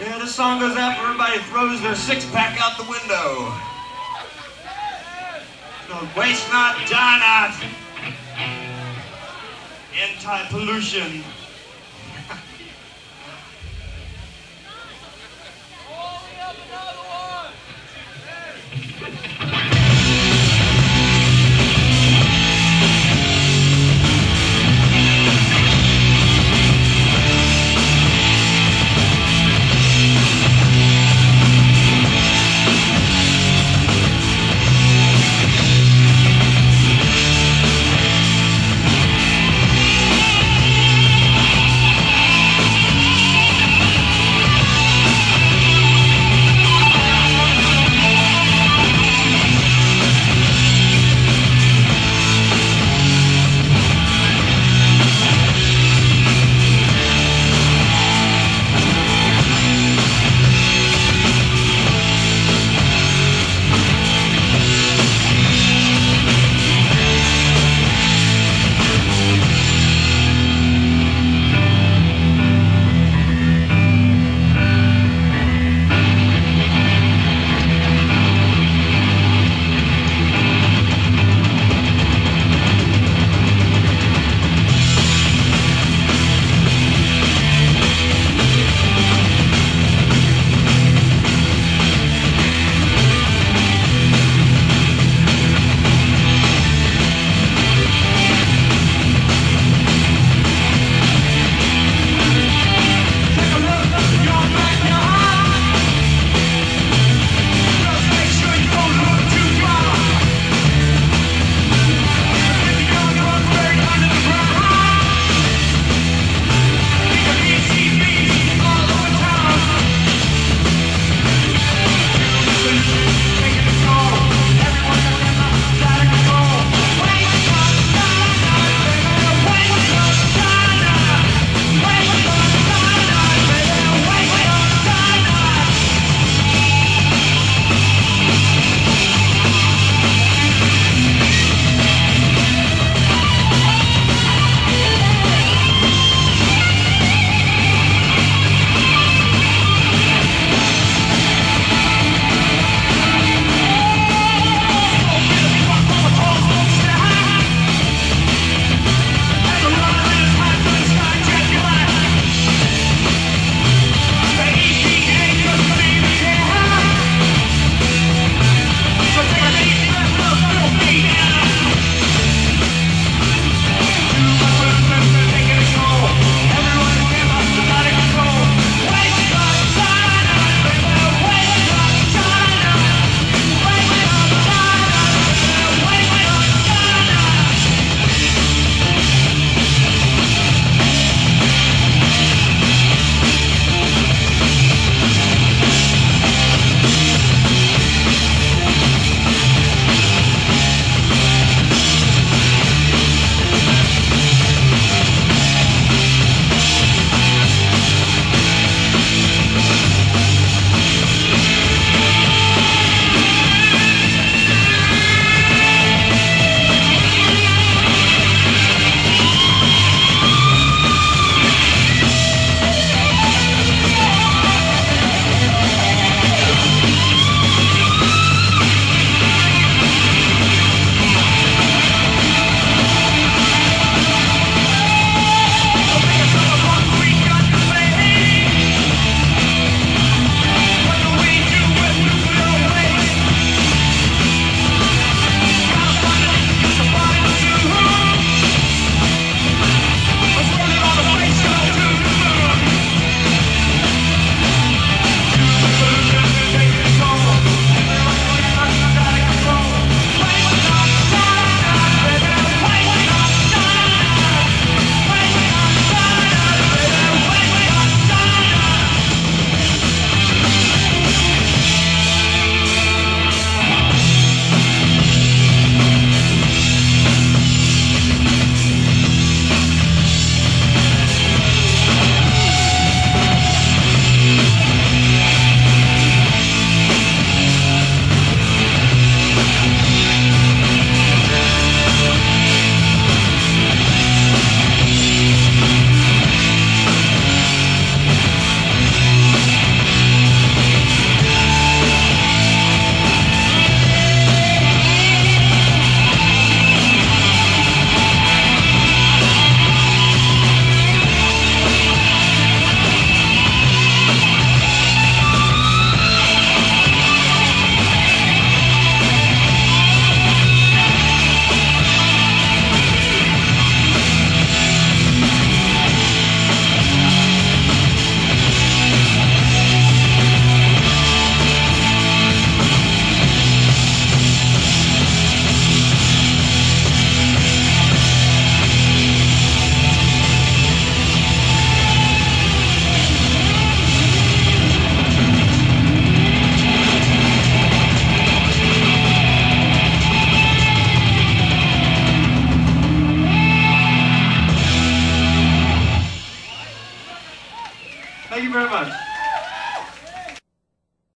Yeah, this song goes out for everybody throws their six pack out the window. So waste not, die not. Anti pollution.